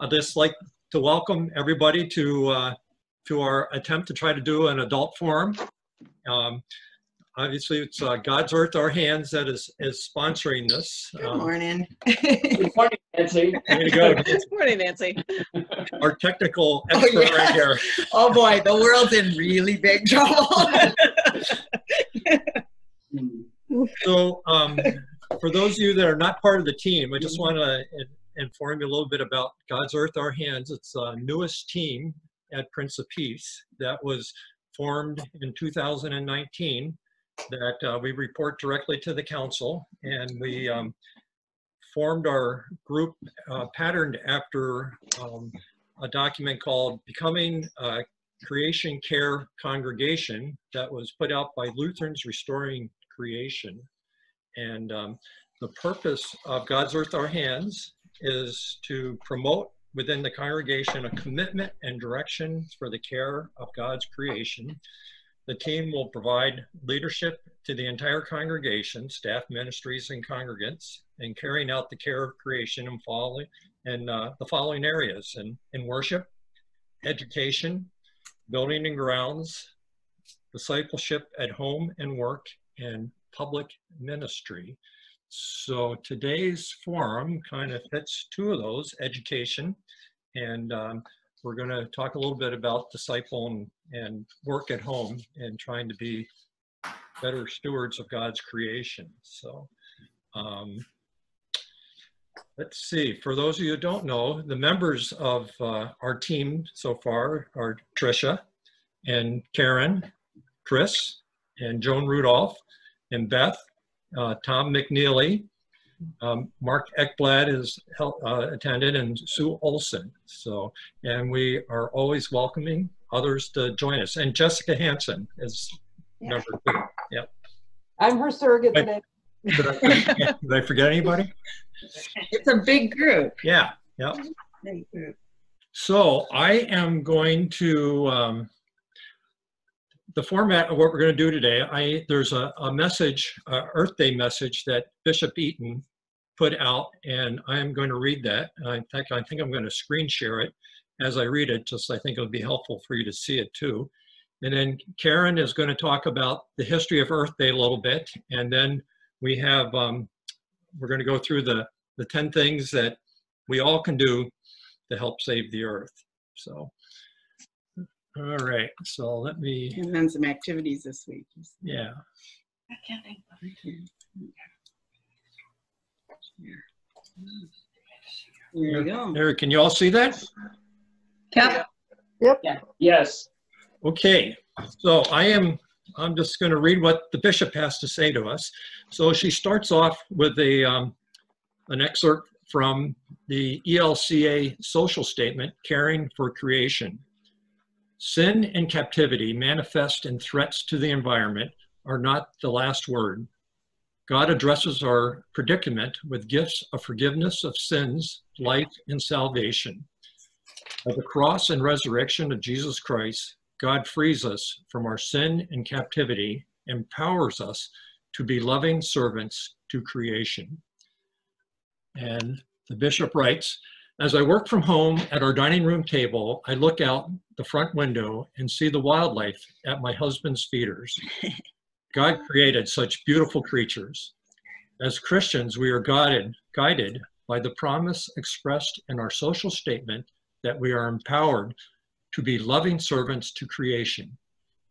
I'd just like to welcome everybody to uh, to our attempt to try to do an adult forum. Um, obviously, it's uh, God's Earth, Our Hands that is is sponsoring this. Good Um, morning. Good morning, Nancy. way to go, Good morning, Nancy. our technical Oh, expert yeah. right here. Oh boy, the world's in really big trouble. So, um, for those of you that are not part of the team, I just want to inform you a little bit about God's Earth, Our Hands. It's the newest team at Prince of Peace that was formed in 2019 that uh, we report directly to the council. And we um, formed our group uh, patterned after um, a document called Becoming a Creation Care Congregation that was put out by Lutherans Restoring Creation. And um, the purpose of God's Earth Our Hands is to promote within the congregation a commitment and direction for the care of God's creation. The team will provide leadership to the entire congregation, staff, ministries, and congregants, in carrying out the care of creation and following in uh, the following areas: in, in worship, education, building and grounds, discipleship at home and work, and public ministry. So today's forum kind of fits two of those, education, and um, we're going to talk a little bit about disciple and, and work at home and trying to be better stewards of God's creation. So um, let's see, for those of you who don't know, the members of uh, our team so far are Tricia and Karen, Chris, and Joan Rudolph, and Beth, uh, Tom McNeely, um, Mark Ekblad is hel- uh, attended, and Sue Olson. So, and we are always welcoming others to join us. And Jessica Hansen is Yeah. number two. Yep. I'm her surrogate Hey. today. Did I, did I forget anybody? It's a big group. Yeah. Yep. Big group. So I am going to, um, the format of what we're going to do today, I, there's a, a message, Earth Day message that Bishop Eaton put out, and I am going to read that. In fact, I think I'm going to screen share it as I read it, just I think it'll be helpful for you to see it too. And then Karen is going to talk about the history of Earth Day a little bit, and then we have, um, we're going to go through the, the 10 things that we all can do to help save the earth. So, all right, so let me, And then some activities this week. yeah. There you go. Eric, can you all see that? Yeah. Yes. Okay, so I am, I'm just going to read what the bishop has to say to us. So she starts off with a, um, an excerpt from the ELCA social statement, Caring for Creation. Sin and captivity manifest in threats to the environment are not the last word. God addresses our predicament with gifts of forgiveness of sins, life, and salvation. By the cross and resurrection of Jesus Christ, God frees us from our sin and captivity, empowers us to be loving servants to creation. And the bishop writes, as I work from home at our dining room table, I look out the front window and see the wildlife at my husband's feeders. God created such beautiful creatures. As Christians, we are guided, guided by the promise expressed in our social statement that we are empowered to be loving servants to creation.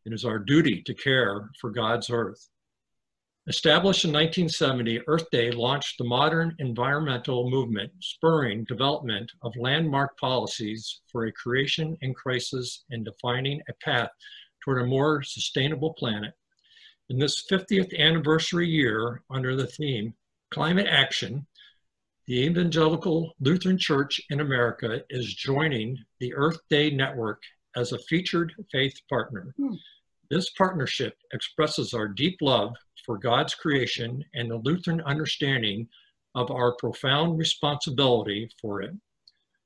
It is our duty to care for God's earth. Established in 1970, Earth Day launched the modern environmental movement, spurring development of landmark policies for a creation in crisis and defining a path toward a more sustainable planet. In this 50th anniversary year, under the theme Climate Action, the Evangelical Lutheran Church in America is joining the Earth Day Network as a featured faith partner. Hmm. This partnership expresses our deep love for God's creation and the Lutheran understanding of our profound responsibility for it.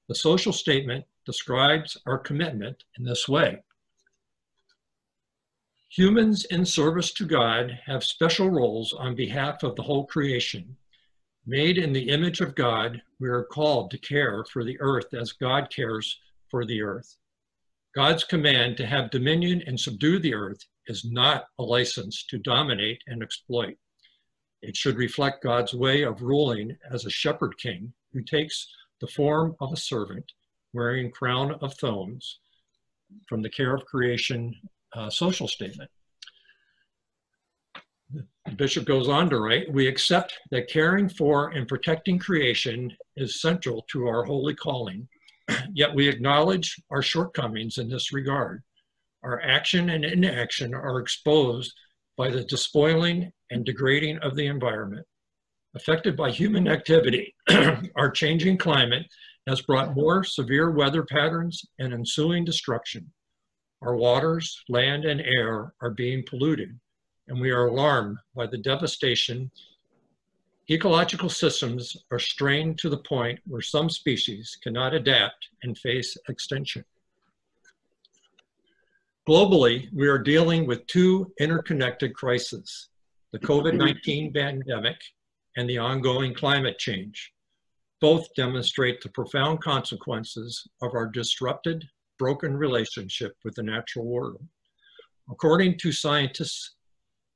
The social statement describes our commitment in this way. Humans in service to God have special roles on behalf of the whole creation. Made in the image of God, we are called to care for the earth as God cares for the earth. God's command to have dominion and subdue the earth is not a license to dominate and exploit. It should reflect God's way of ruling as a shepherd king who takes the form of a servant wearing crown of thorns from the care of creation uh, social statement. The bishop goes on to write, we accept that caring for and protecting creation is central to our holy calling, yet we acknowledge our shortcomings in this regard. Our action and inaction are exposed by the despoiling and degrading of the environment. Affected by human activity, our changing climate has brought more severe weather patterns and ensuing destruction. Our waters, land, and air are being polluted, and we are alarmed by the devastation. Ecological systems are strained to the point where some species cannot adapt and face extinction. Globally, we are dealing with two interconnected crises, the COVID-19 pandemic and the ongoing climate change. Both demonstrate the profound consequences of our disrupted, broken relationship with the natural world. According to scientists,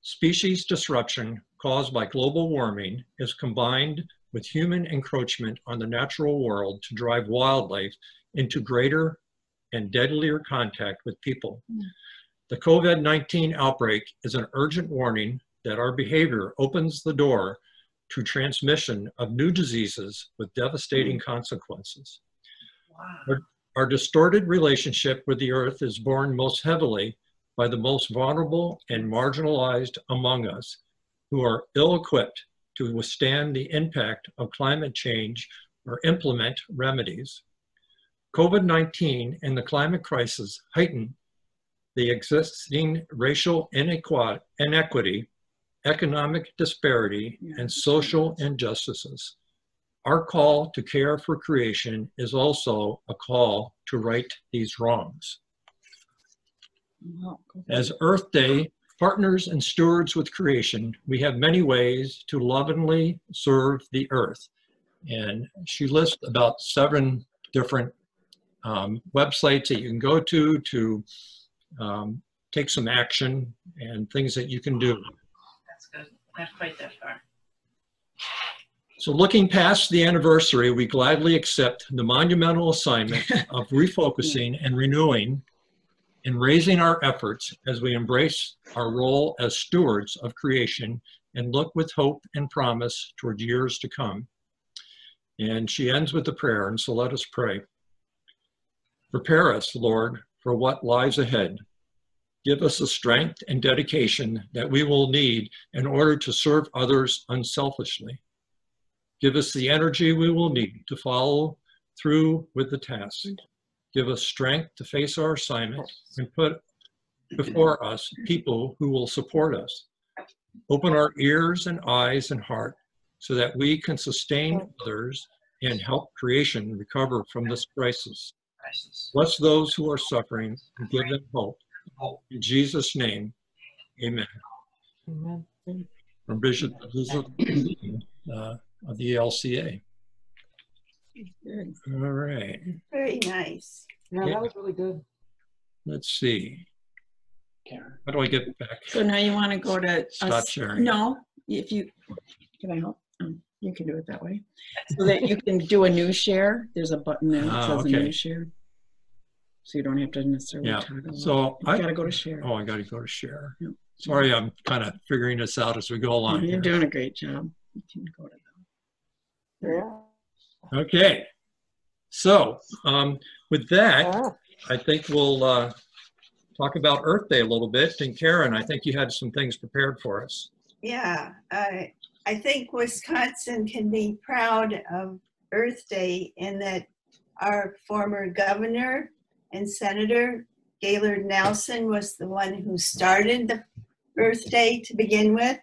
species disruption caused by global warming is combined with human encroachment on the natural world to drive wildlife into greater and deadlier contact with people. The COVID-19 outbreak is an urgent warning that our behavior opens the door to transmission of new diseases with devastating consequences. Wow. Our, our distorted relationship with the earth is borne most heavily by the most vulnerable and marginalized among us who are ill-equipped to withstand the impact of climate change or implement remedies. COVID-19 and the climate crisis heighten the existing racial inequity, economic disparity, and social injustices. Our call to care for creation is also a call to right these wrongs. As Earth Day partners and stewards with creation, we have many ways to lovingly serve the earth. And she lists about seven different um, websites that you can go to to um, take some action and things that you can do. That's good. Not quite that far. So looking past the anniversary, we gladly accept the monumental assignment of refocusing and renewing and raising our efforts as we embrace our role as stewards of creation and look with hope and promise toward years to come. And she ends with a prayer, and so let us pray. Prepare us, Lord, for what lies ahead. Give us the strength and dedication that we will need in order to serve others unselfishly. Give us the energy we will need to follow through with the task. Give us strength to face our assignment and put before us people who will support us. Open our ears and eyes and heart so that we can sustain others and help creation recover from this crisis. Crisis. Bless those who are suffering and give them hope. In Jesus' name, amen. From Bishop Elizabeth uh, of the ELCA. Good. All right, Very nice. Yeah, Yeah. that was really good. let's see. Karen. How do I get back? So now you want to go to. Stop us- sharing. No, if you, can I help? Um, You can do it that way. So that you can do a new share. There's a button there that says a okay. new share. So you don't have to necessarily. Yeah, toggle. So I, gotta go to share. oh, I gotta go to share. Yep. Sorry, I'm kind of figuring this out as we go along You're here. doing a great job. You can go to Yeah. Okay. So um, with that, I think we'll uh, talk about Earth Day a little bit. And Karen, I think you had some things prepared for us. Yeah, I, I think Wisconsin can be proud of Earth Day in that our former governor and senator Gaylord Nelson was the one who started the Earth Day to begin with.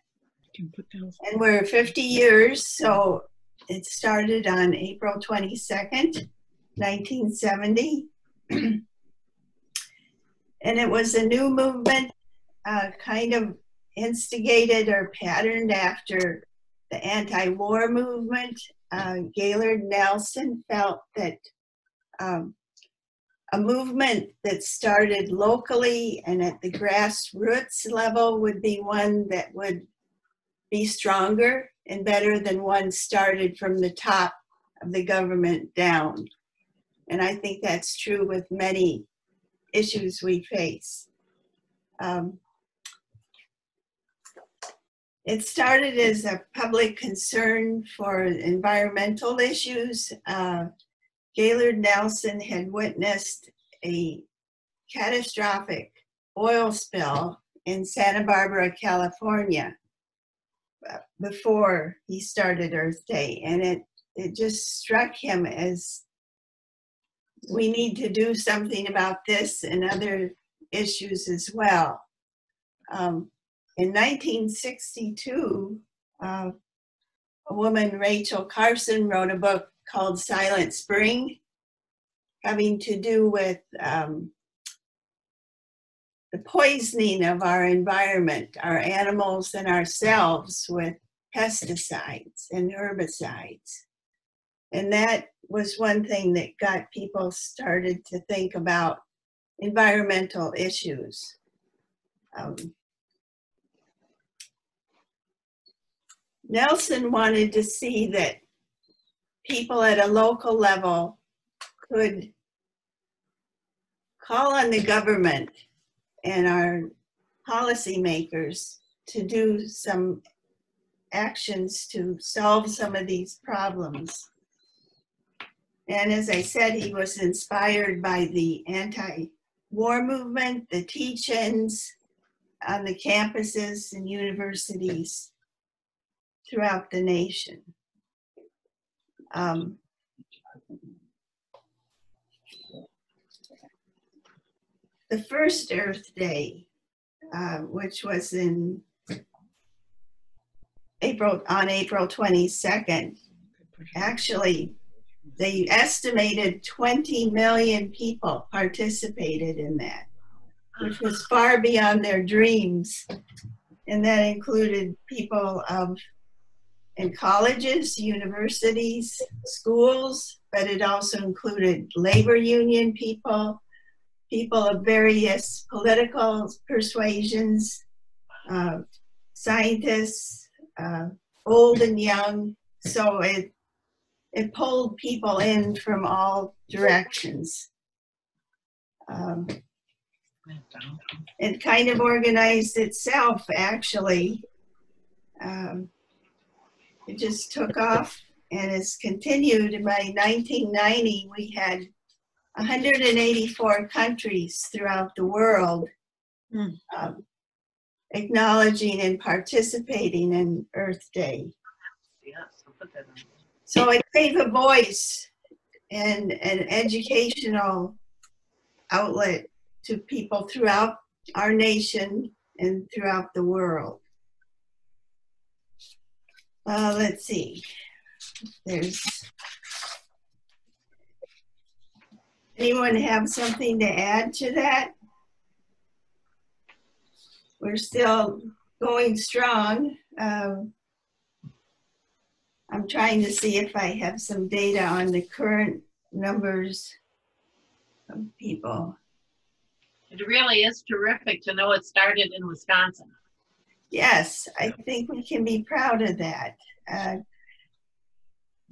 You can put those. And we're 50 years, so it started on April 22nd, 1970. and it was a new movement, uh, kind of instigated or patterned after the anti-war movement. Uh, Gaylord Nelson felt that um, a movement that started locally and at the grassroots level would be one that would be stronger and better than one started from the top of the government down. And I think that's true with many issues we face. Um, it started as a public concern for environmental issues. Uh, Gaylord Nelson had witnessed a catastrophic oil spill in Santa Barbara, California before he started Earth Day. And it, it just struck him as we need to do something about this and other issues as well. Um, in 1962, uh, a woman, Rachel Carson, wrote a book called Silent Spring, having to do with um, the poisoning of our environment, our animals, and ourselves with pesticides and herbicides. And that was one thing that got people started to think about environmental issues. Um, Nelson wanted to see that people at a local level could call on the government and our policymakers to do some actions to solve some of these problems. And as I said, he was inspired by the anti-war movement, the teach-ins on the campuses and universities throughout the nation. Um, the first Earth Day, uh, which was in April on April 22nd, actually they estimated 20 million people participated in that, which was far beyond their dreams. And that included people of in colleges, universities, schools, but it also included labor union people, people of various political persuasions, uh, scientists, uh, old and young. So it it pulled people in from all directions. Um, it kind of organized itself, actually. Um, it just took off and has continued. By 1990, we had 184 countries throughout the world Hmm. um, acknowledging and participating in Earth Day. Yes, I'll put that on. So it gave a voice and an educational outlet to people throughout our nation and throughout the world. Uh, let's see. There's anyone have something to add to that? We're still going strong. Um, I'm trying to see if I have some data on the current numbers of people. It really is terrific to know it started in Wisconsin. Yes, I think we can be proud of that. Uh,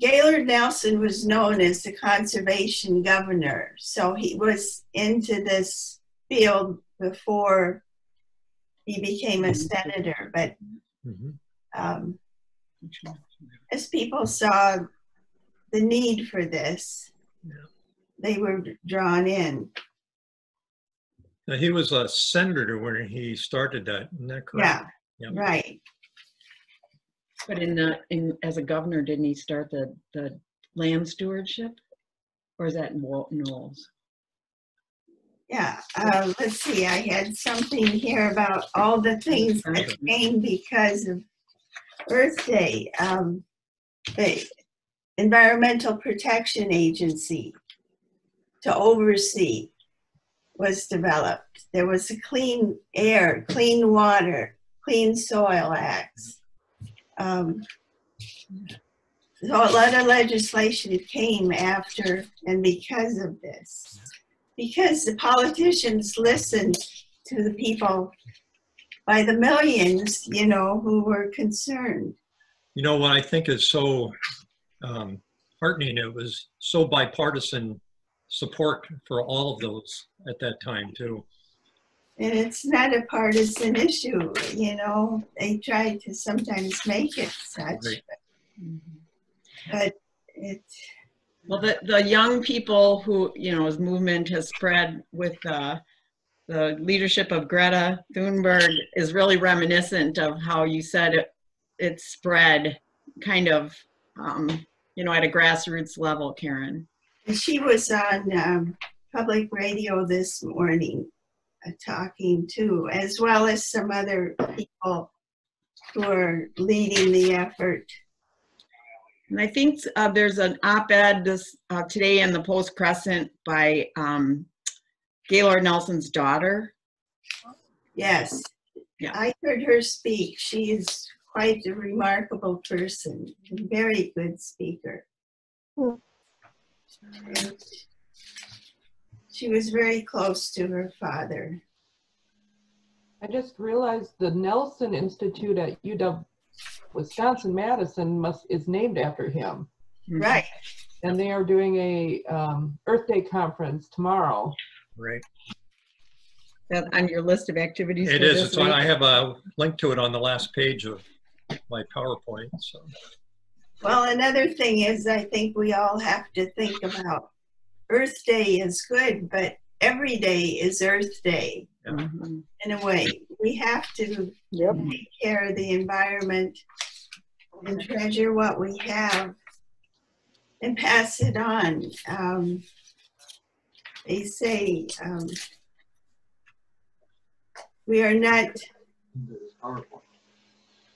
Gaylord Nelson was known as the conservation governor, so he was into this field before he became a senator. But Mhm. um, as people saw the need for this, they were drawn in. Now, he was a senator when he started that, isn't that correct? Yeah, Yeah. right. But in, the in, as a governor, didn't he start the, the land stewardship? Or is that in Warren Knowles? Yeah, uh, let's see, I had something here about all the things that came because of Earth Day. Um, the Environmental Protection Agency to oversee was developed. There was a Clean Air, Clean Water, Clean Soil Acts. Um, a lot of legislation came after and because of this. Because the politicians listened to the people by the millions, you know, who were concerned. You know, what I think is so um, heartening, it was so bipartisan support for all of those at that time too. And it's not a partisan issue, you know, they try to sometimes make it such, Right. but it's, Well, the, the young people who, you know, as movement has spread with uh, the leadership of Greta Thunberg is really reminiscent of how you said it, it spread kind of, um, you know, at a grassroots level, Karen. She was on um, public radio this morning talking too, as well as some other people who are leading the effort. And I think uh, there's an op-ed this uh, today in the Post Crescent by um, Gaylord Nelson's daughter. Yes. Yeah. I heard her speak. She is quite a remarkable person, very good speaker. Hmm. And She was very close to her father. I just realized the Nelson Institute at UW Wisconsin Madison must is named after him, Right. and they are doing a um, Earth Day conference tomorrow. Right. That on your list of activities It for is. this It's on. I have a link to it on the last page of my PowerPoint. So, Well, another thing is, I think we all have to think about Earth Day is good, but every day is Earth Day Mhm. in a way. We have to Yep. take care of the environment and treasure what we have and pass it on. Um, they say um, we are not,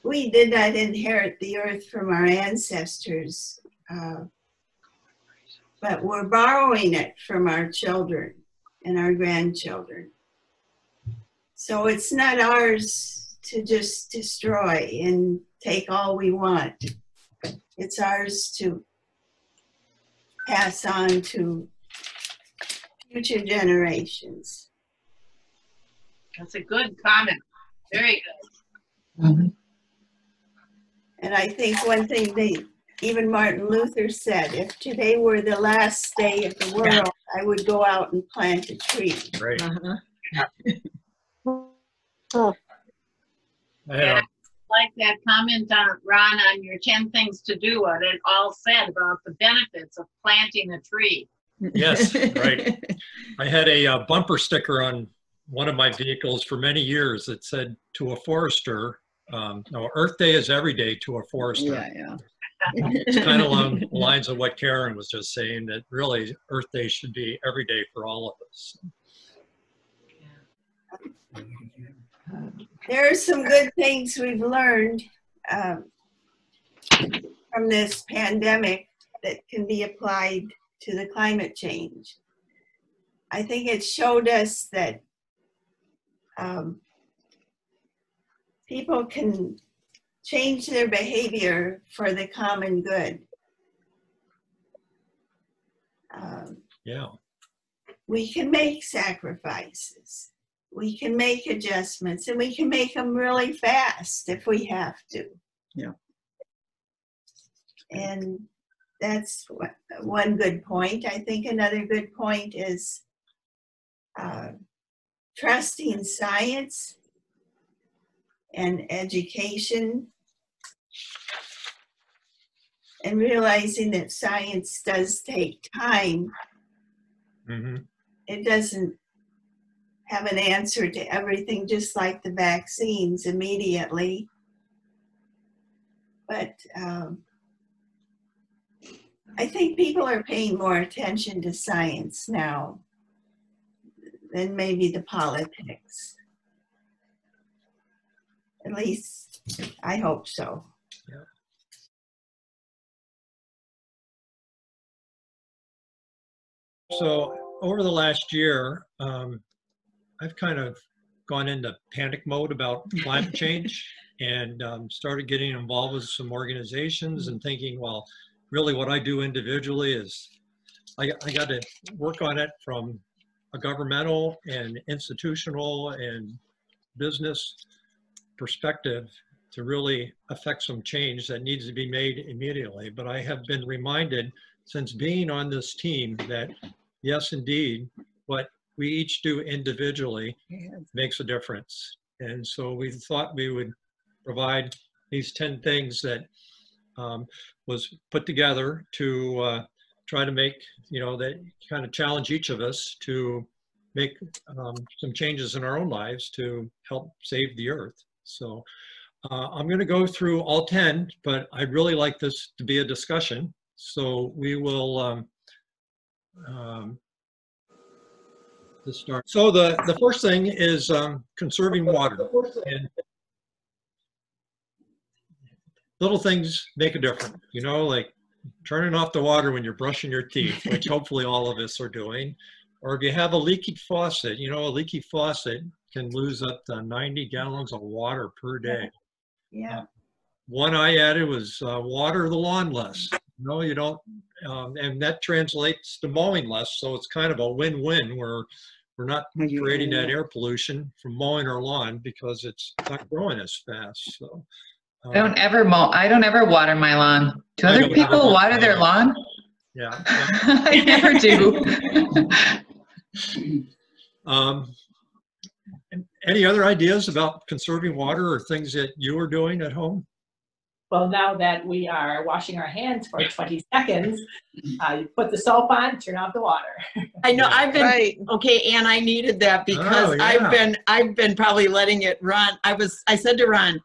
we did not inherit the earth from our ancestors, uh, but we're borrowing it from our children and our grandchildren. So it's not ours to just destroy and take all we want. It's ours to pass on to future generations. That's a good comment. Very good. Mm-hmm. And I think one thing they, even Martin Luther said, if today were the last day of the world, I would go out and plant a tree. right. Uh-huh. I had a- Like that comment on, Ron, on your 10 things to do, what it all said about the benefits of planting a tree. Yes, right. I had a uh, bumper sticker on one of my vehicles for many years that said, "To a forester." Um, no, Earth Day is every day to a forester. Yeah, yeah. It's kind of along the lines of what Karen was just saying. That really Earth Day should be every day for all of us. There are some good things we've learned um, from this pandemic that can be applied to the climate change. I think it showed us that um, people can change their behavior for the common good. Um, Yeah, we can make sacrifices. We can make adjustments and we can make them really fast if we have to. Yeah. And that's one- good point. I think another good point is uh, trusting science and education and realizing that science does take time hmm it doesn't have an answer to everything, just like the vaccines immediately. But um, I think people are paying more attention to science now than maybe the politics. At least I hope so. So over the last year, um, I've kind of gone into panic mode about climate change and um, started getting involved with some organizations and thinking, well, really what I do individually is I, I got to work on it from a governmental and institutional and business perspective to really affect some change that needs to be made immediately. But I have been reminded since being on this team that yes, indeed, what we each do individually makes a difference. And so we thought we would provide these 10 things that um, was put together to uh, try to make, you know, that kind of challenge each of us to make um, some changes in our own lives to help save the earth. So uh, I'm going to go through all 10, but I'd really like this to be a discussion. So we will um, um, to start. So the, the first thing is um, conserving water. And little things make a difference, you know, like turning off the water when you're brushing your teeth, which hopefully all of us are doing. Or if you have a leaky faucet, you know, a leaky faucet can lose up to 90 gallons of water per day. Yeah, One I added was uh, water the lawn less. No, you don't, um, and that translates to mowing less. So it's kind of a win-win where we're not creating that air pollution from mowing our lawn because it's not growing as fast. So. um, I don't ever mow, I don't ever water my lawn. Do other people water water their mine. lawn? Yeah. yeah. I never do. Um, Any other ideas about conserving water or things that you are doing at home? Well, now that we are washing our hands for 20 seconds, uh, you put the soap on, turn off the water. I know, I've been, right. okay, and I needed that because Oh, yeah. I've been, I've been probably letting it run. I was, I said to Ron,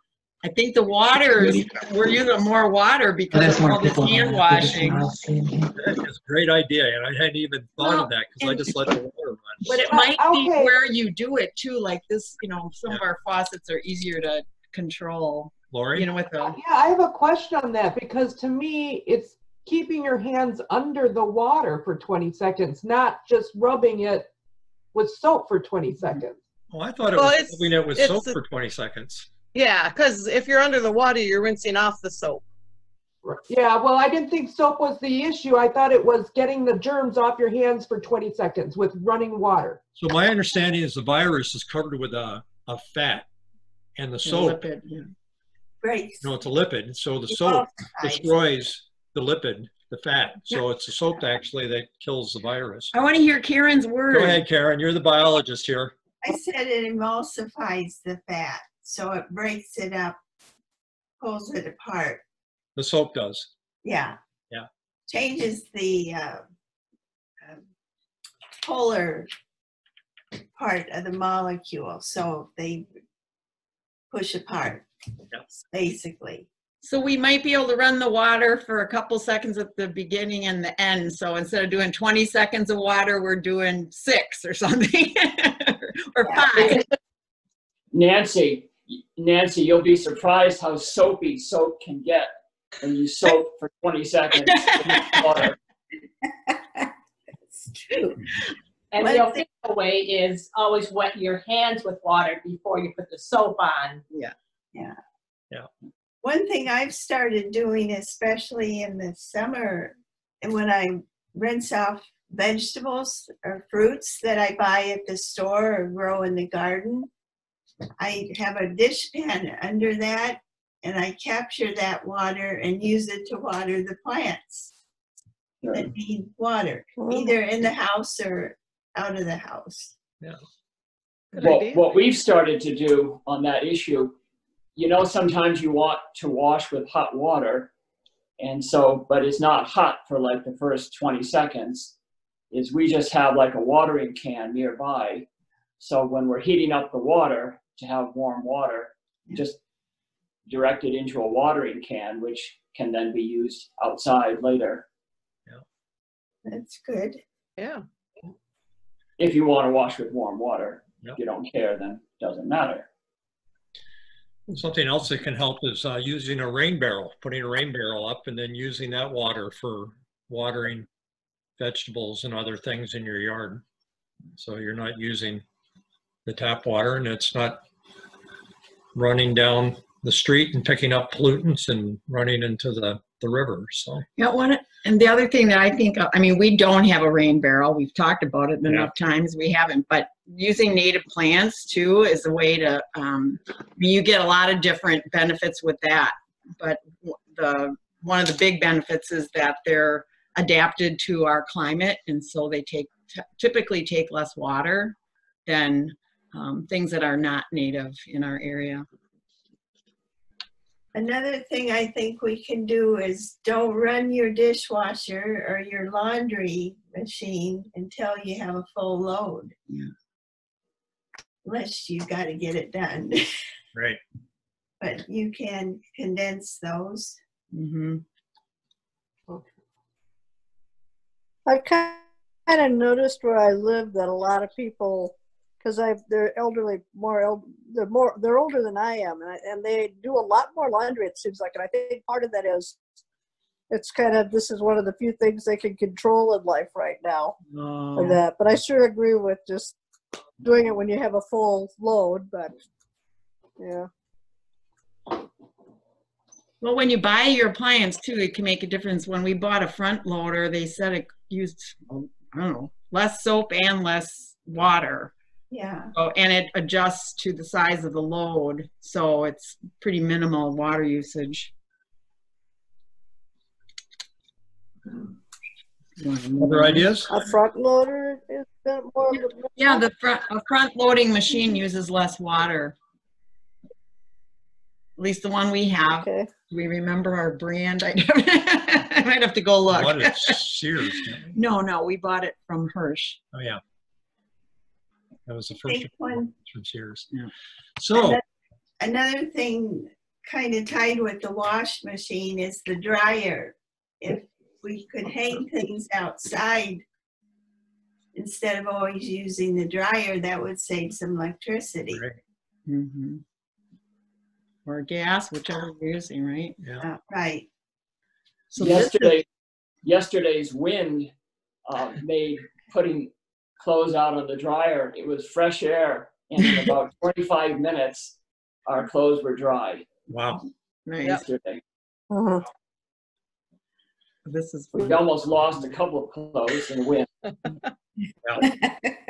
I think the water is, we're using more water because of all this hand washing. That is a great idea, and I hadn't even thought Well, of that because I just let the water run. But it might be where you do it too, like this, you know, some of our faucets are easier to control, you know, what though? Yeah, I have a question on that because to me, it's keeping your hands under the water for 20 seconds, not just rubbing it with soap for 20 mm-hmm. seconds. Oh, I thought it Well, was it's- rubbing it with soap a- for 20 seconds. Yeah, because if you're under the water, you're rinsing off the soap. Yeah, well, I didn't think soap was the issue. I thought it was getting the germs off your hands for 20 seconds with running water. So my understanding is the virus is covered with a, a fat, and the soap, lipid, yeah. Great. no, it's a lipid. So the soap destroys the lipid, the fat. So it's the soap actually that kills the virus. I want to hear Karen's word. Go ahead, Karen. You're the biologist here. I said it emulsifies the fat, so it breaks it up, pulls it apart. The soap does. Yeah. Yeah. Changes the uh, um, polar part of the molecule, so they push apart, Yep. basically. So we might be able to run the water for a couple seconds at the beginning and the end. So instead of doing 20 seconds of water, we're doing six or something, or five. Nancy, Nancy, you'll be surprised how soapy soap can get when you soak for 20 seconds. in water. It's true. And One the thing- official way is always wet your hands with water before you put the soap on. One thing I've started doing, especially in the summer, and when I rinse off vegetables or fruits that I buy at the store or grow in the garden, I have a dishpan under that and I capture that water and use it to water the plants that need water, either in the house or out of the house. Yeah. What, idea. what we've started to do on that issue, you know, sometimes you want to wash with hot water. And so, but it's not hot for like the first 20 seconds, is we just have like a watering can nearby. So when we're heating up the water to have warm water, just direct it into a watering can, which can then be used outside later. Yeah. That's good. Yeah. If you want to wash with warm water, Yep. if you don't care, then it doesn't matter. Something else that can help is uh, using a rain barrel, putting a rain barrel up and then using that water for watering vegetables and other things in your yard. So you're not using the tap water and it's not running down the street and picking up pollutants and running into the, the river, so. Yeah, one, and the other thing that I think, I mean, we don't have a rain barrel. We've talked about it enough times. We haven't, but using native plants too is a way to, um, you get a lot of different benefits with that. But the, one of the big benefits is that they're adapted to our climate and so they take, typically take less water than, um, things that are not native in our area. Another thing I think we can do is don't run your dishwasher or your laundry machine until you have a full load. Yeah. Unless you gotta get it done, Right. but you can condense those. Mm-hmm. I kind of noticed where I live that a lot of people, because I've they're elderly, more el- they're more they're older than I am, and I, and they do a lot more laundry. It seems like, and I think part of that is it's kind of this is one of the few things they can control in life right now. Oh. That, but I sure agree with just doing it when you have a full load. But yeah, Well, when you buy your appliance too, it can make a difference. When we bought a front loader, they said it used, um, I don't know, less soap and less water. Yeah, So, and it adjusts to the size of the load, so it's pretty minimal water usage. Other ideas? a front loader is a bit more. of a- Yeah, the front, a front loading machine uses less water. At least the one we have. Okay. Do we remember our brand? I I might have to go look. What is Sears? No, no, we bought it from Hirsch. Oh, yeah. That was the first one from Sears. Yeah. So, Another thing kind of tied with the wash machine is the dryer. If we could hang things outside instead of always using the dryer, that would save some electricity. right, Mm-hmm. Or gas, whichever you're using, right? yeah. Uh, Right. So this is- Yesterday, yesterday's wind uh, made putting clothes out on the dryer, it was fresh air. And in about 25 minutes, our clothes were dry Wow. Nice. yesterday. Mhm. This is We almost lost a couple of clothes in the wind.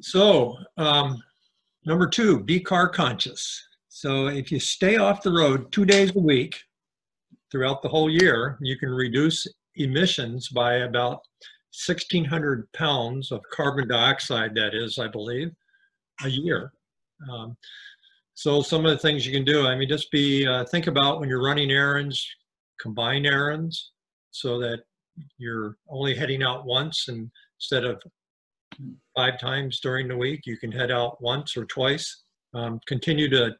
So, um, number two, be car conscious. So if you stay off the road two days a week throughout the whole year, you can reduce emissions by about 1,600 pounds of carbon dioxide, that is, I believe, a year. Um, so some of the things you can do, I mean, just be, uh, think about when you're running errands, combine errands so that you're only heading out once and instead of five times during the week. You can head out once or twice. Um, continue to,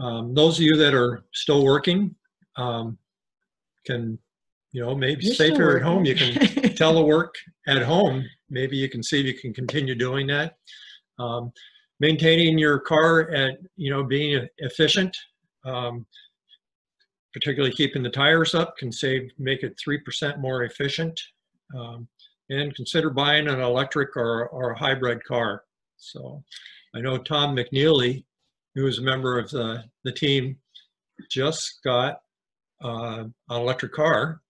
um, those of you that are still working um, can, you know, maybe You're safer at home. You can telework at home. Maybe you can see if you can continue doing that. Um, maintaining your car at, you know, being efficient, um, particularly keeping the tires up can save, make it 3% more efficient. Um, and consider buying an electric or, or a hybrid car. So I know Tom McNeely, who is a member of the, the team, just got uh, an electric car,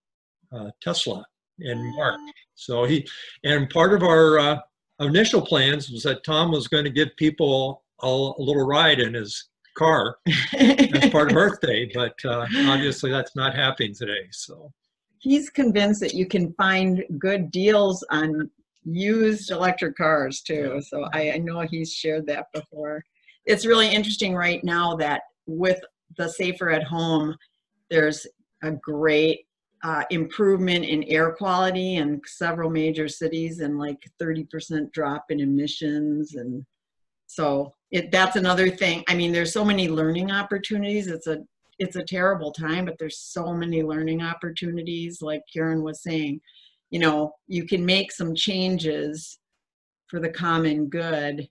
uh, Tesla, in March. So he, and part of our uh, initial plans was that Tom was going to give people a, a little ride in his car as part of Earth Day, but uh, obviously that's not happening today. So He's convinced that you can find good deals on used electric cars too. So I, I know he's shared that before. It's really interesting right now that with the Safer at Home, there's a great uh, improvement in air quality in several major cities and like 30% drop in emissions. And so it, that's another thing. I mean, there's so many learning opportunities. It's a it's a terrible time, but there's so many learning opportunities. Like Karen was saying, you know, you can make some changes for the common good.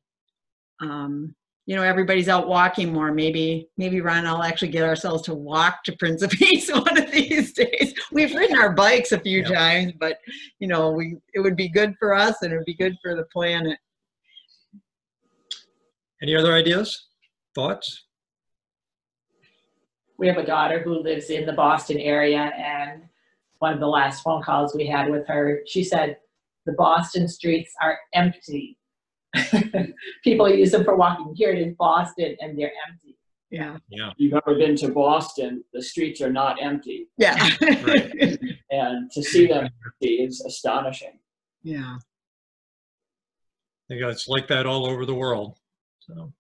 Um, you know, everybody's out walking more. Maybe, maybe Ron, I'll actually get ourselves to walk to Prince of Peace one of these days. We've ridden our bikes a few Yeah. times, but you know, we it would be good for us and it would be good for the planet. Any other ideas, thoughts? We have a daughter who lives in the Boston area and one of the last phone calls we had with her, she said, the Boston streets are empty. People use them for walking here in Boston and they're empty. Yeah. Yeah. If you've ever been to Boston, the streets are not empty. Yeah. Right. And to see them empty is astonishing. Yeah. I think it's like that all over the world. So,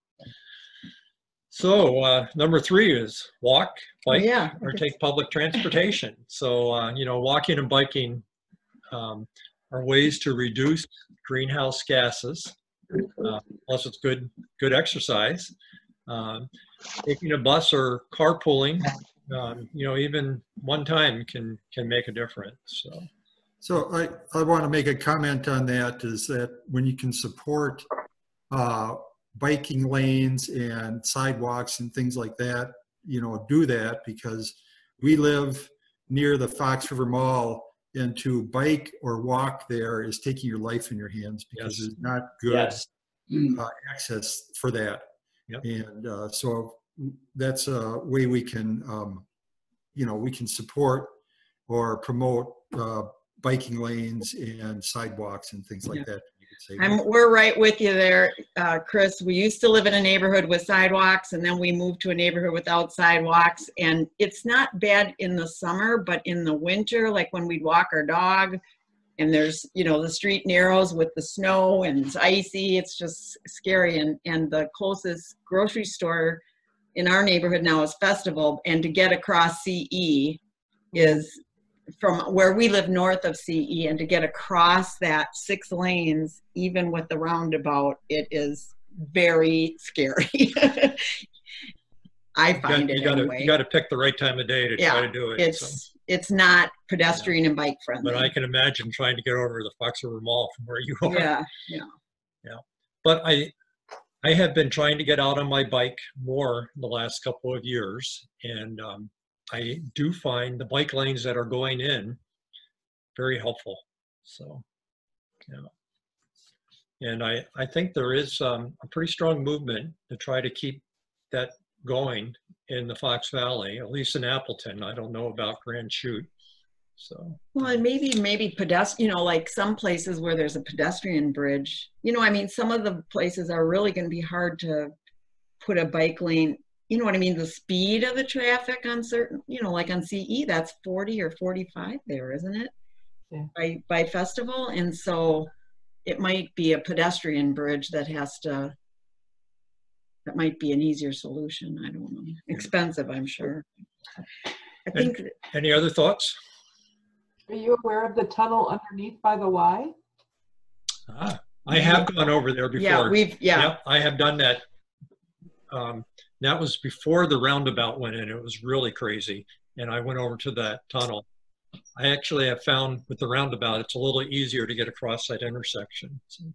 so uh, number three is walk, bike, yeah. or take public transportation. So, uh, you know, walking and biking um, are ways to reduce greenhouse gases. Uh, plus, it's good good exercise. Um, taking a bus or carpooling, um, you know, even one time can can make a difference. So, So I, I want to make a comment on that is that when you can support uh, biking lanes and sidewalks and things like that, you know, do that because we live near the Fox River Mall and to bike or walk there is taking your life in your hands because Yes. there's not good Yes. uh, access for that. Yep. And uh, so that's a way we can, um, you know, we can support or promote uh, biking lanes and sidewalks and things like Yeah. that. You could say. I'm, we're right with you there, uh, Chris. We used to live in a neighborhood with sidewalks and then we moved to a neighborhood without sidewalks. And it's not bad in the summer, but in the winter, like when we'd walk our dog and there's, you know, the street narrows with the snow and it's icy, it's just scary. And, and the closest grocery store in our neighborhood now is Festival. And to get across CE is from where we live north of CE and to get across that six lanes, even with the roundabout, it is very scary. I you got- find it you gotta anyway. you got to pick the right time of day to try to do it. so. it's it's not pedestrian and bike friendly. But I can imagine trying to get over the Fox River Mall from where you are. yeah, yeah. But I, I have been trying to get out on my bike more the last couple of years, and um, I do find the bike lanes that are going in very helpful. So, yeah. And I, I think there is um, a pretty strong movement to try to keep that going in the Fox Valley, at least in Appleton. I don't know about Grand Chute. So, Well, and maybe maybe pedestrian, you know, like some places where there's a pedestrian bridge. You know, I mean, some of the places are really going to be hard to put a bike lane. You know what I mean? The speed of the traffic on certain, you know, like on CE, that's 40 or 45 there, isn't it? Yeah. By by festival, and so it might be a pedestrian bridge that has to. That might be an easier solution. I don't know. Expensive, I'm sure. I think. any other thoughts? Are you aware of the tunnel underneath by the Y? Ah, I have gone over there before. Yeah, we've yeah. Yep, I have done that. Um, that was before the roundabout went in. It was really crazy. And I went over to that tunnel. I actually have found with the roundabout, it's a little easier to get across that intersection. So,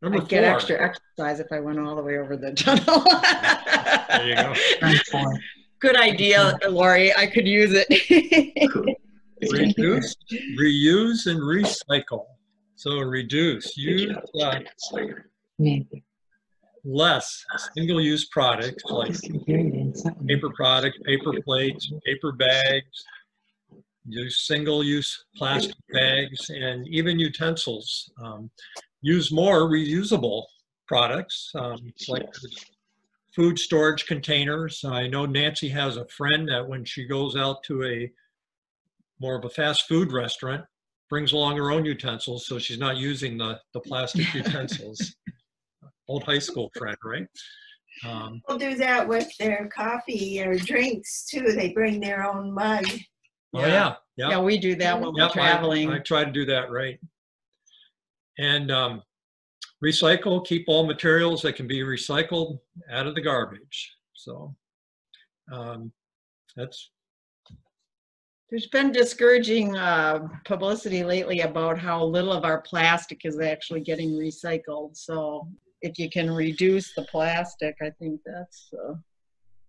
Number I'd get four. extra exercise if I went all the way over the tunnel. There you go. Good idea, Lori. I could use it. Reduce, reuse, and recycle. So reduce, use uh, less single-use products like paper products, paper plates, paper bags, use single-use plastic bags, and even utensils. Um, use more reusable products um, like food storage containers. I know Nancy has a friend that when she goes out to a more of a fast food restaurant, brings along her own utensils, so she's not using the, the plastic utensils. Old high school friend, right? Um, People do that with their coffee or drinks too. They bring their own mug. Oh, yeah, yeah. Yeah, we do that when we're Yep, I- traveling. I try to do that, right. And um, recycle, keep all materials that can be recycled out of the garbage. So um, that's, There's been discouraging uh, publicity lately about how little of our plastic is actually getting recycled. So if you can reduce the plastic, I think that's. Uh,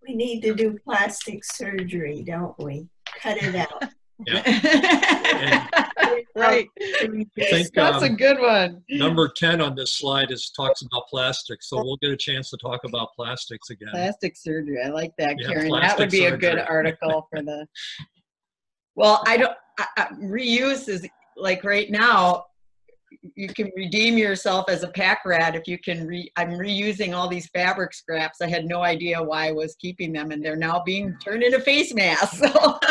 We need to do plastic surgery, don't we? Cut it out. yeah. Right. Think That's a um, good one. number 10 on this slide is talks about plastics, so we'll get a chance to talk about plastics again. Plastic surgery, I like that, Yeah, Karen. That would be a good article for the. Well, I don't, I- I- reuse is, like, right now, you can redeem yourself as a pack rat if you can re, I'm reusing all these fabric scraps. I had no idea why I was keeping them, and they're now being turned into face masks, so.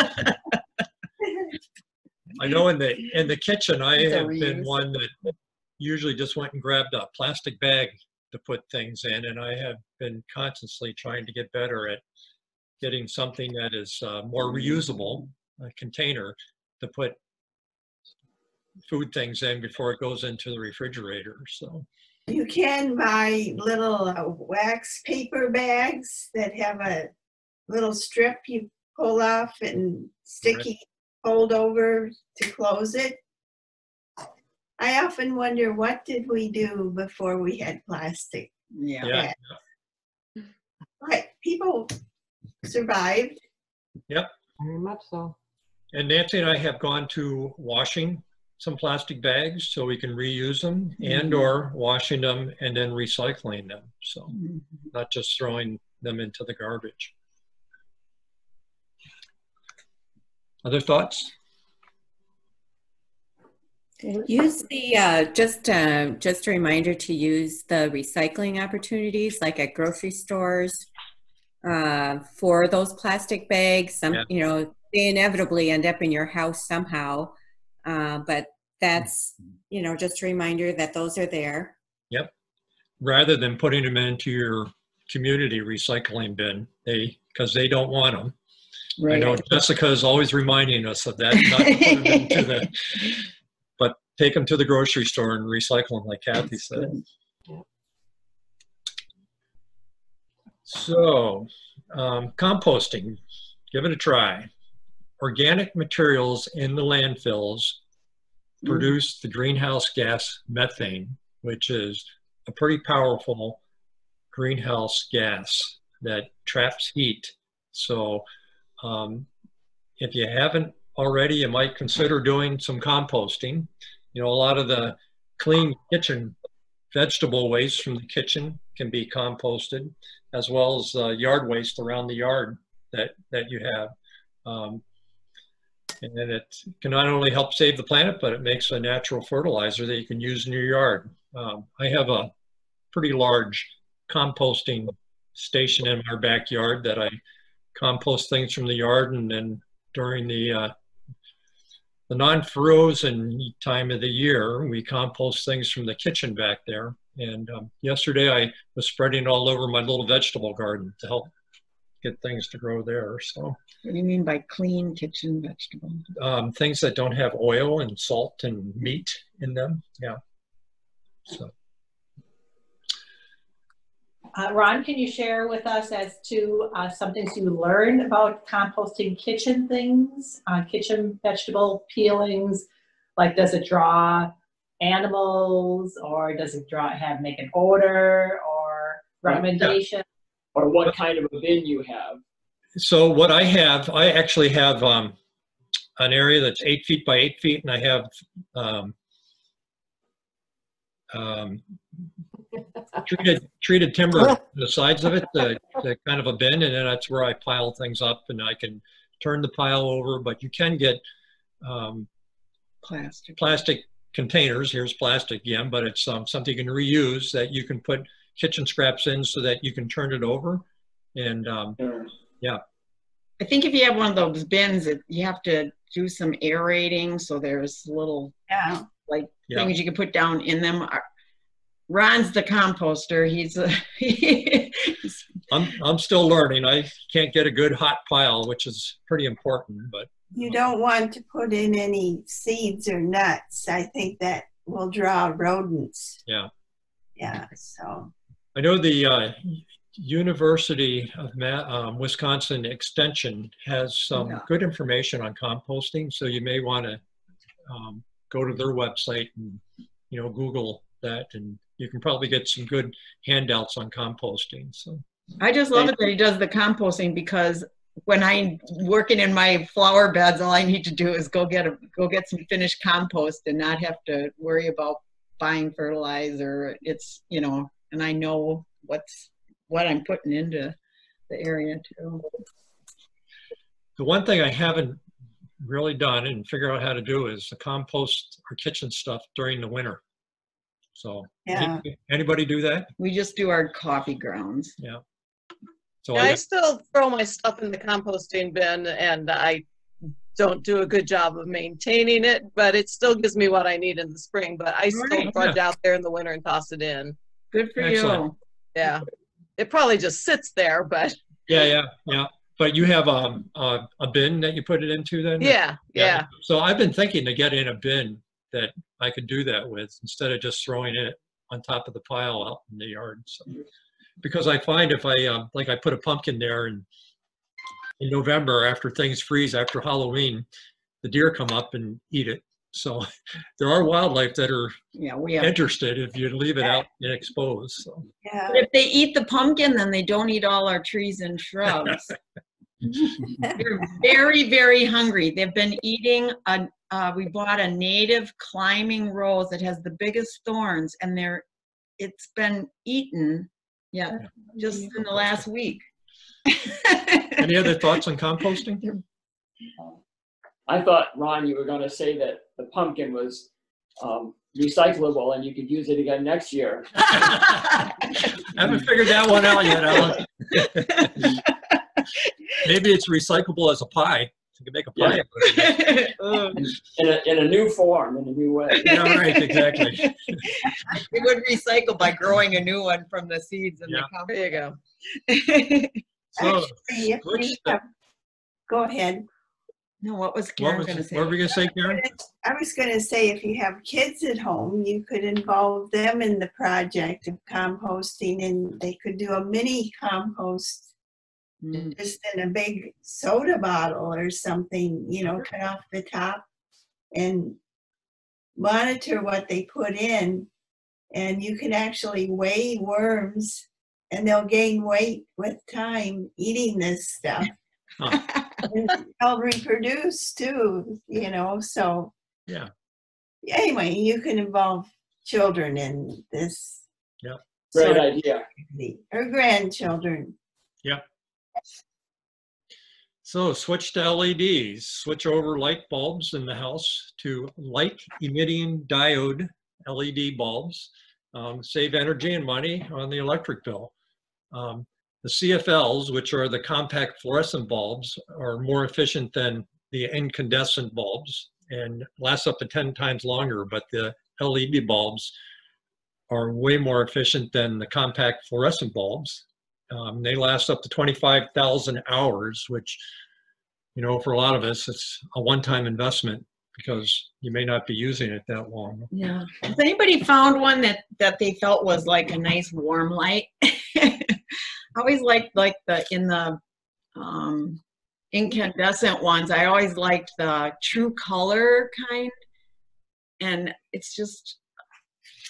I know in the, in the kitchen, I It's have been one that usually just went and grabbed a plastic bag to put things in, and I have been constantly trying to get better at getting something that is uh, more reusable, container, to put food things in before it goes into the refrigerator, so. You can buy little uh, wax paper bags that have a little strip you pull off and sticky hold over to close it. I often wonder, what did we do before we had plastic? Yeah. Yeah, bags? But people survived. Yep. Very much so. And Nancy and I have gone to washing some plastic bags so we can reuse them and or washing them and then recycling them, so not just throwing them into the garbage. Other thoughts? Use the, uh, just, uh, just a reminder to use the recycling opportunities like at grocery stores uh, for those plastic bags. Some, Yeah. you know, they inevitably end up in your house somehow. Uh, but that's, you know, just a reminder that those are there. Yep. Rather than putting them into your community recycling bin, they, because they don't want them. Right. I know Jessica is always reminding us of that, not to put 'em into the, but take them to the grocery store and recycle them, like Kathy said. So, um, composting, give it a try. Organic materials in the landfills produce the greenhouse gas methane, which is a pretty powerful greenhouse gas that traps heat. So, um, if you haven't already, you might consider doing some composting. You know, a lot of the clean kitchen vegetable waste from the kitchen can be composted, as well as uh, yard waste around the yard that, that you have. Um, and it can not only help save the planet, but it makes a natural fertilizer that you can use in your yard. Um, I have a pretty large composting station in our backyard that I compost things from the yard and then during the uh, the non-frozen time of the year, we compost things from the kitchen back there. And um, yesterday I was spreading it all over my little vegetable garden to help get things to grow there. So What do you mean by clean kitchen vegetable? um, things that don't have oil and salt and meat in them. Yeah. So Uh, Ron, can you share with us as to uh, some things you learned about composting kitchen things, uh, kitchen vegetable peelings? Like, does it draw animals, or does it draw have make an odor, or recommendation? Or what kind of a bin you have. So what I have, I actually have um, an area that's eight feet by eight feet, and I have um, um, treated treated timber on the sides of it, the, the kind of a bin, and then that's where I pile things up, and I can turn the pile over. But you can get um, Plastic. plastic containers. Here's plastic again, but it's um, something you can reuse that you can put kitchen scraps in so that you can turn it over. And um, yeah. I think if you have one of those bins, it, you have to do some aerating, so there's little Yeah. like Yeah. things you can put down in them. Ron's the composter. He's a, he's I'm I'm still learning. I can't get a good hot pile, which is pretty important. But You don't want to put in any seeds or nuts. I think that will draw rodents. yeah, Yeah, so. I know the uh, University of Ma- um, Wisconsin Extension has some Yeah. good information on composting. So you may want to um, go to their website and you know Google that, and you can probably get some good handouts on composting. So I just love it that he does the composting because when I'm working in my flower beds, all I need to do is go get a, go get some finished compost and not have to worry about buying fertilizer. It's, you know, and I know what's, what I'm putting into the area too. The one thing I haven't really done and figured out how to do is the compost our kitchen stuff during the winter. So, Yeah. anybody do that? We just do our coffee grounds. Yeah. So Yeah, I I still throw my stuff in the composting bin and I don't do a good job of maintaining it, but it still gives me what I need in the spring. But I still Right. trudge out there in the winter and toss it in. Good for Excellent. you. Yeah. It probably just sits there, but Yeah, yeah, yeah. But you have um, a, a bin that you put it into then? yeah, yeah. So I've been thinking to get in a bin that I could do that with instead of just throwing it on top of the pile out in the yard. So, because I find if I, um, like I put a pumpkin there and in November after things freeze after Halloween, the deer come up and eat it. So there are wildlife that are Yeah, we have. interested if you leave it out and exposed. So. Yeah. But if they eat the pumpkin, then they don't eat all our trees and shrubs. They're very, very hungry. They've been eating a, uh, we bought a native climbing rose that has the biggest thorns and they're, it's been eaten, yeah, just in the last week. Any other thoughts on composting? I thought, Ron, you were gonna say that the pumpkin was um, recyclable and you could use it again next year. I haven't figured that one out yet, Alan. Maybe it's recyclable as a pie. You can make a pie. out of. In a, in a new form, in a new way. Yeah, right, exactly. We would recycle by growing a new one from the seeds in the There you go. So, Actually, if we have- Go ahead. No, what was What Karen was, gonna say? what were we gonna say, Karen? I was going to say, if you have kids at home, you could involve them in the project of composting and they could do a mini compost Mm. just in a big soda bottle or something, you know, cut off the top and monitor what they put in. And you can actually weigh worms and they'll gain weight with time eating this stuff. Huh. and they'll reproduce too, you know, so Yeah, anyway, you can involve children in this yeah, Great idea. activity, or grandchildren. yeah. So switch to LEDs, switch over light bulbs in the house to light emitting diode LED bulbs. Um, save energy and money on the electric bill. Um, the CFLs, which are the compact fluorescent bulbs, are more efficient than the incandescent bulbs and last up to 10 times longer, but the LED bulbs are way more efficient than the compact fluorescent bulbs. Um, they last up to 25,000 hours, which, you know, for a lot of us, it's a one-time investment because you may not be using it that long. Yeah. Has anybody found one that, that they felt was like a nice warm light? I always liked like the, in the, um, incandescent ones, I always liked the true color kind. And it's just,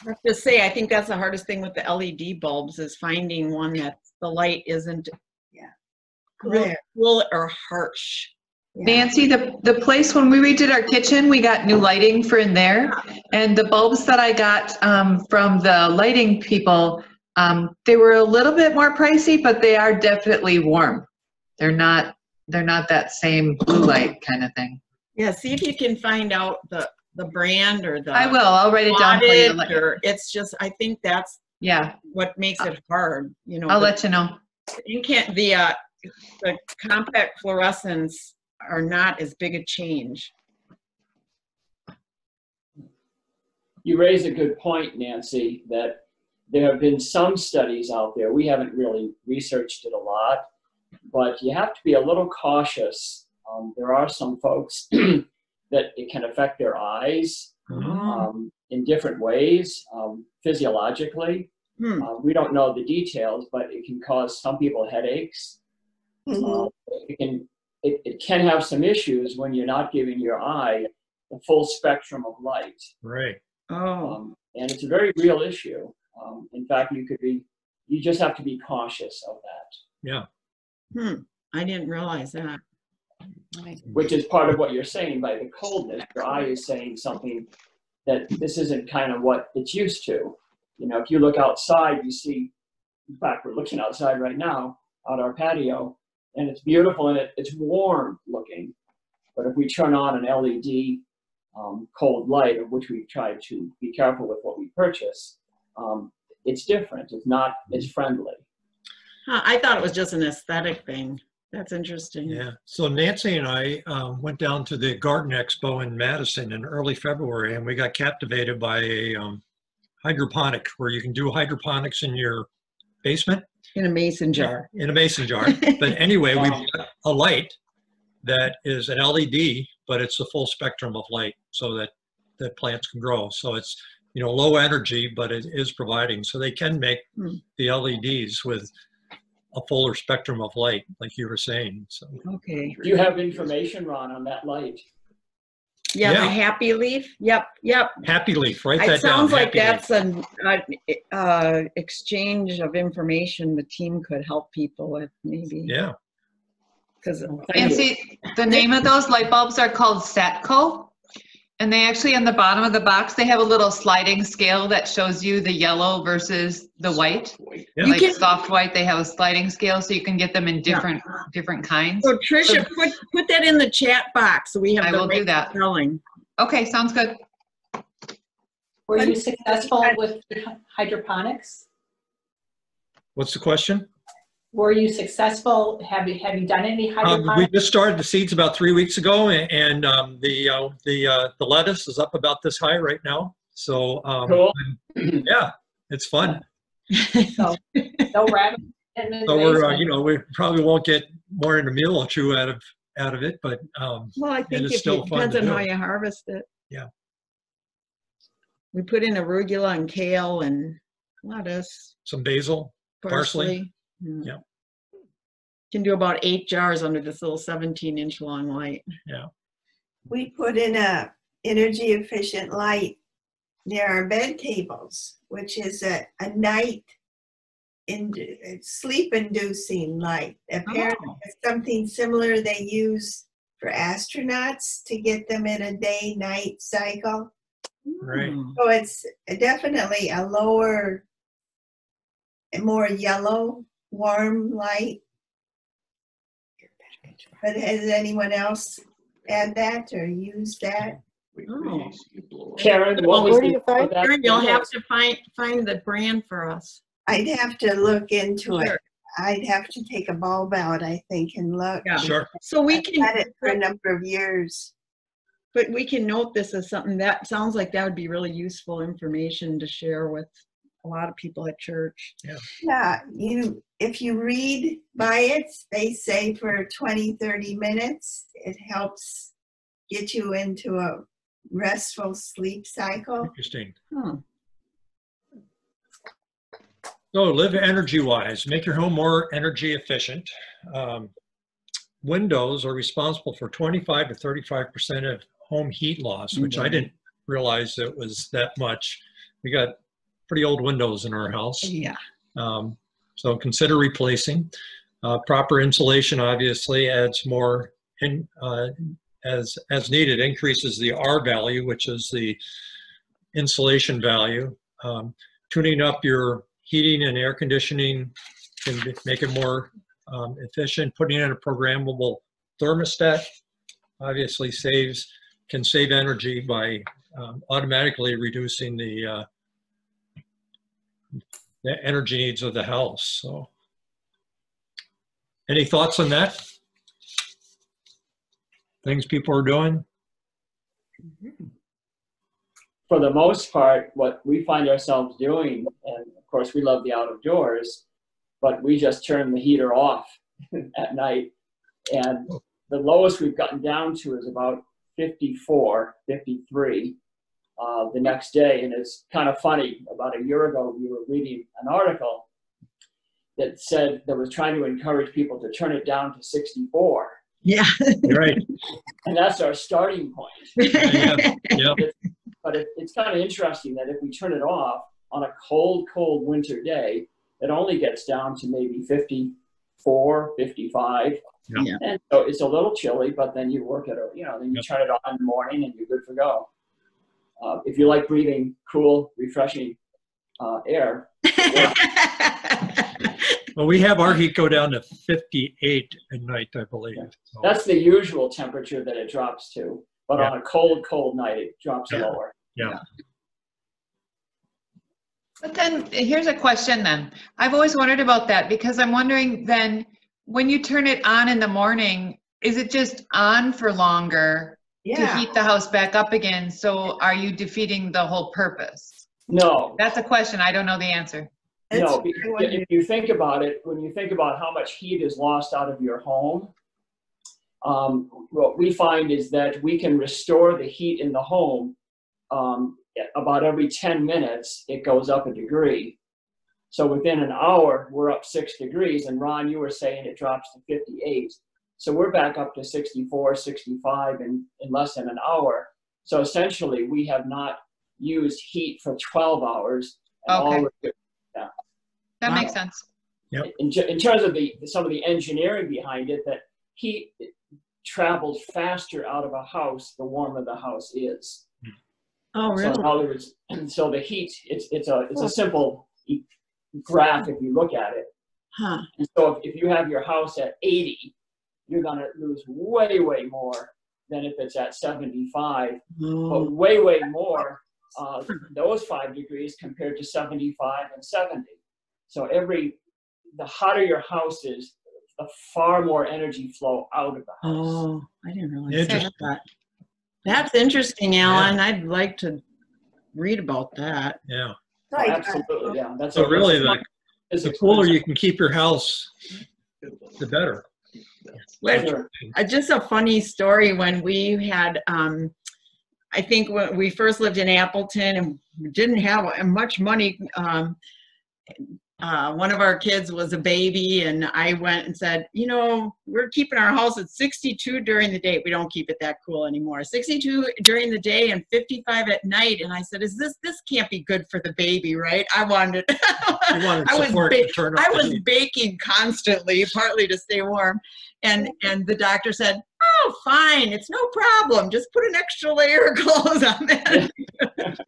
I have to say, I think that's the hardest thing with the LED bulbs is finding one that the light isn't real Glare. cool or harsh. Nancy, the, the place when we redid our kitchen, we got new lighting for in there. And the bulbs that I got um, from the lighting people, um, they were a little bit more pricey, but they are definitely warm. They're not, they're not that same blue light kind of thing. Yeah, see if you can find out the, the brand or the. I will, I'll write it down for you. wattage or- It's just, I think that's Yeah, what makes it hard, you know. I'll the- let you know. You can't, the, uh, the compact fluorescents are not as big a change. You raise a good point, Nancy, that there have been some studies out there. We haven't really researched it a lot, but you have to be a little cautious. Um, there are some folks that it can affect their eyes um, in different ways, um, physiologically. Hmm. Uh, we don't know the details, but it can cause some people headaches. Mhm. Uh, it can it, it can have some issues when you're not giving your eye the full spectrum of light. Right. Oh, Um, and it's a very real issue. Um, in fact, you could be, you just have to be cautious of that. Yeah. hmm. I didn't realize that. which is part of what you're saying by the coldness. Your eye is saying something that this isn't kind of what it's used to. You know, if you look outside, you see, in fact, we're looking outside right now, out our patio, and it's beautiful and it, it's warm looking. But if we turn on an LED um, cold light, of which we try to be careful with what we purchase, um, it's different. It's not as friendly. Huh, I thought it was just an aesthetic thing. That's interesting. Yeah. So Nancy and I um, went down to the Garden Expo in Madison in early February, and we got captivated by a um, hydroponic where you can do hydroponics in your basement In a mason jar. in a mason jar. But anyway, we've got a light that is an LED, but it's a full spectrum of light so that that plants can grow. So it's you know low energy, but it is providing. So they can make Hmm. the LEDs with a fuller spectrum of light, like you were saying. So Okay. Do you have information, Ron, on that light? Yeah, Yeah. the happy leaf. Yep, yep. Happy Leaf, write It that down. sounds like Happy Leaf. that's an uh, uh, exchange of information the team could help people with, maybe. Yeah. Because Nancy, the name of those light bulbs are called Satco. And they actually, on the bottom of the box, they have a little sliding scale that shows you the yellow versus the white. Yeah. Like can- soft white, they have a sliding scale, so you can get them in different, different kinds. So Tricia, put, put that in the chat box so we have I the will do that. spelling. Okay, sounds good. Were you successful with hydroponics? What's the question? Were you successful? Have you, have you done any Um, we just started the seeds about three weeks ago, a- and um, the uh, the uh, the lettuce is up about this high right now. So um, Cool. yeah, it's fun. So, no rabbit? So we're uh, you know we probably won't get more than a meal or two out of out of it, but um, Well, I think it's still you- depends on do. how you harvest it. Yeah. We put in arugula and kale and lettuce, some basil, parsley. parsley. Mm. Yeah. Can do about eight jars under this little 17 inch long light. Yeah. We put in a energy efficient light near our bed tables, which is a, a night in sleep inducing light. Apparently Oh. it's something similar they use for astronauts to get them in a day night cycle. Right. Hmm. So it's definitely a lower, a more yellow, warm light. But has anyone else add that or use that? Oh. Karen, what was Where do the? you find- that- Karen, You'll have to find, find the brand for us. I'd have to look into it. Sure. I'd have to take a bulb out, I think, and look. Yeah. Sure. So we I've can, had it for a number of years. but we can note this as something that sounds like that would be really useful information to share with a lot of people at church. Yeah, you, if you read by it, they say for 20, 30 minutes, it helps get you into a restful sleep cycle. Interesting. Huh. So live energy wise, make your home more energy efficient. Um, windows are responsible for 25 to 35% of home heat loss, which I didn't realize it was that much. We got pretty old windows in our house. Yeah. Um, so consider replacing. Uh, proper insulation obviously adds more in, uh, as, as needed, increases the R value, which is the insulation value. Um, tuning up your heating and air conditioning can make it more um, efficient. Putting in a programmable thermostat obviously saves, can save energy by um, automatically reducing the uh, the energy needs of the house. So, any thoughts on that? Things people are doing? Mm-hmm. for the most part, what we find ourselves doing, and of course we love the out of doors, but we just turn the heater off at night. And the lowest we've gotten down to is about 54, 53 uh, the next day. And it's kind of funny. About a year ago, we were reading an article that said that was trying to encourage people to turn it down to 64. Yeah. Right. And that's our starting point. Yeah. yeah. But it, it's kind of interesting that if we turn it off on a cold, cold winter day, it only gets down to maybe 54, 55. Yeah. Yeah. And so it's a little chilly, but then you work it, you know, then you turn it on in the morning and you're good to go. Uh, if you like breathing cool, refreshing uh, air, Well, we have our heat go down to 58 at night, I believe. So, that's the usual temperature that it drops to. But on a cold, cold night, it drops Yeah. lower. Yeah. But then, here's a question then. I've always wondered about that because I'm wondering then, when you turn it on in the morning, is it just on for longer to Yeah. heat the house back up again? So are you defeating the whole purpose? No, That's a question. I don't know the answer. No, It's be- very if you think about it, when you think about how much heat is lost out of your home, um, what we find is that we can restore the heat in the home um, about every 10 minutes, it goes up a degree. So within an hour, we're up six degrees. And Ron, you were saying it drops to 58. So we're back up to 64, 65 in, in less than an hour. So essentially, we have not used heat for 12 hours. And all Okay. we're doing That Wow. makes sense. in, in terms of the some of the engineering behind it, that heat travels faster out of a house the warmer the house is. Oh, So in really? other words, so the heat it's it's a it's a simple e- graph if you look at it. Huh. And so if, if you have your house at 80, you're gonna lose way way more than if it's at 75, Oh, but way way more uh, those five degrees compared to 75 and 70. So every the hotter your house is, the far more energy flow out of the house. oh, I didn't realize Interesting. that. That's interesting, Alan. I'd like to read about that. Yeah. Oh, absolutely, yeah. That's So a- really, the, the cooler you can keep your house, the better. Uh, just a funny story when we had um i think when we first lived in appleton and didn't have much money um uh, one of our kids was a baby and i went and said you know we're keeping our house at 62 during the day. We don't keep it that cool anymore. 62 during the day and 55 at night. And i said is this this can't be good for the baby right? I wanted wanted I was ba- to turn up I was baking constantly, partly to stay warm. And and the doctor said, "Oh, fine, it's no problem. Just put an extra layer of clothes on that."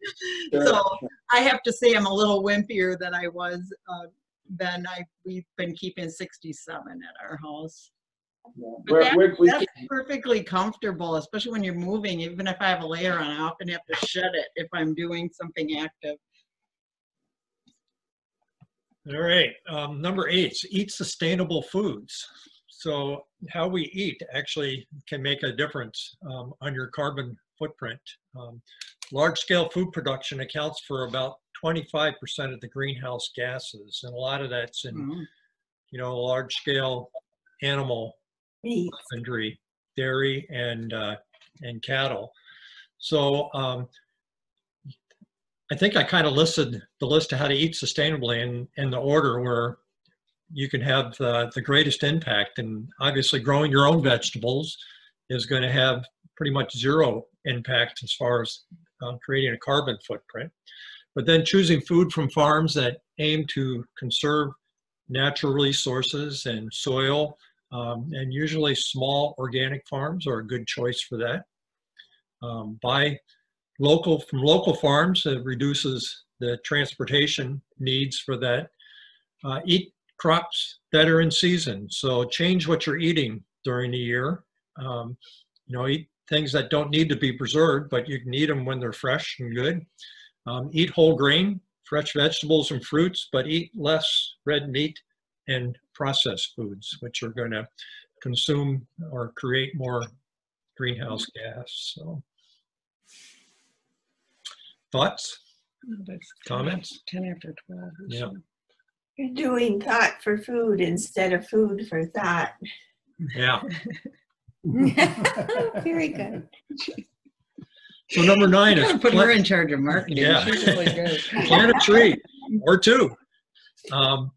Sure, so. I have to say, I'm a little wimpier than I was. Uh, then I we've been keeping 67 at our house. Yeah. But We're, that- we're, we that's keep- perfectly comfortable, especially when you're moving. Even if I have a layer on, I often have to shed it if I'm doing something active. All right, um, number eight, eat sustainable foods. So how we eat actually can make a difference um, on your carbon footprint. Um, large-scale food production accounts for about 25% of the greenhouse gases, and a lot of that's in, Mm. you know, large-scale animal husbandry, dairy, and uh, and cattle. So um, I think I kind of listed the list of how to eat sustainably in in the order where you can have the, the greatest impact. And obviously, growing your own vegetables is going to have pretty much zero impact as far as um, creating a carbon footprint. But then choosing food from farms that aim to conserve natural resources and soil um, and usually small organic farms are a good choice for that. Um, buy local from local farms, it reduces the transportation needs for that. Uh, eat crops that are in season, so change what you're eating during the year. Um, you know, eat things that don't need to be preserved, but you can eat them when they're fresh and good. Um, eat whole grain, fresh vegetables and fruits, but eat less red meat and processed foods, which are going to consume or create more greenhouse gas. So, thoughts, comments? 10 after 12. Yeah. You're doing thought for food instead of food for thought. Yeah. Very good. So number nine is Put her plant- in charge of marketing. Yeah. She's really good. plant a tree or two. Um,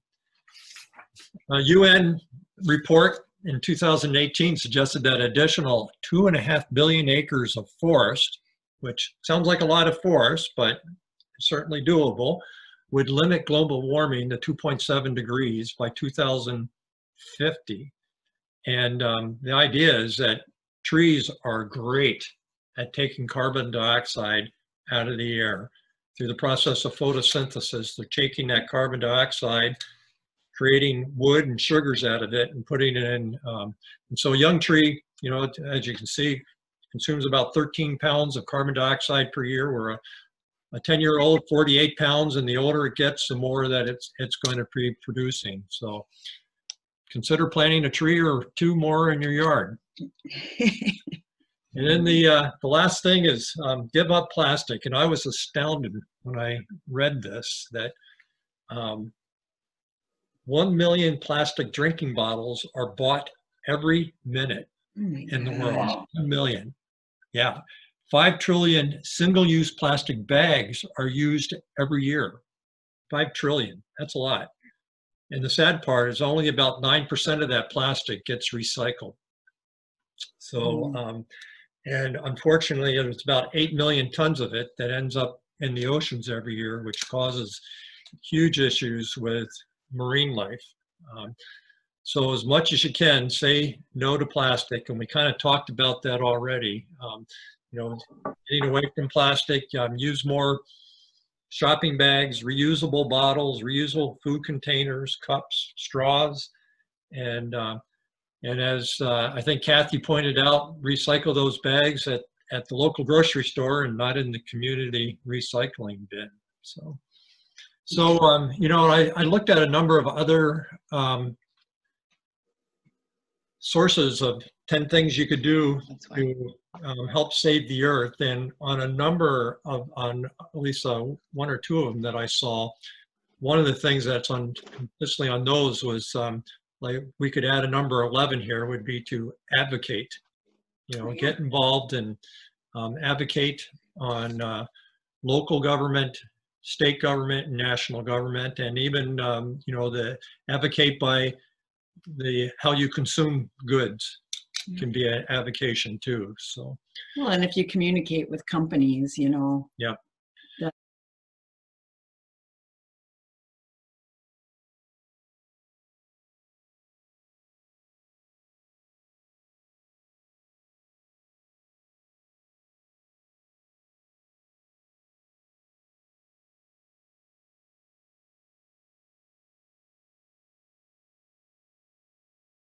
a UN report in 2018 suggested that additional two and a half billion acres of forest, which sounds like a lot of forest, but certainly doable, would limit global warming to 2.7 degrees by 2050 And um, the idea is that trees are great at taking carbon dioxide out of the air. Through the process of photosynthesis, they're taking that carbon dioxide, creating wood and sugars out of it and putting it in. Um, and so a young tree, you know, as you can see, consumes about 13 pounds of carbon dioxide per year, where a, a 10 year old 48 pounds and the older it gets, the more that it's, it's going to be producing. So consider planting a tree or two more in your yard. And then the, uh, the last thing is um, give up plastic. And I was astounded when I read this that um, 1 million plastic drinking bottles are bought every minute Oh in the world. A million. Yeah. 5 trillion single use plastic bags are used every year. 5 trillion. That's a lot. And the sad part is only about 9% of that plastic gets recycled. So, um, and unfortunately, it's about 8 million tons of it that ends up in the oceans every year, which causes huge issues with marine life. Um, so as much as you can, say no to plastic, and we kind of talked about that already. Um, you know, getting away from plastic, um, use more shopping bags, reusable bottles, reusable food containers, cups, straws, and uh, and as uh, I think Kathy pointed out, recycle those bags at at the local grocery store and not in the community recycling bin. So, so um, you know, I, I looked at a number of other um, sources of 10 things you could do to um, help save the earth. And on a number of, on at least uh, one or two of them that I saw, one of the things that's on, consistently on those was um, like, we could add a number 11 here would be to advocate, you know, get involved and um, advocate on uh, local government, state government, and national government, and even, um, you know, the advocate by the how you consume goods can be an avocation too. So Well, and if you communicate with companies, you know. yeah,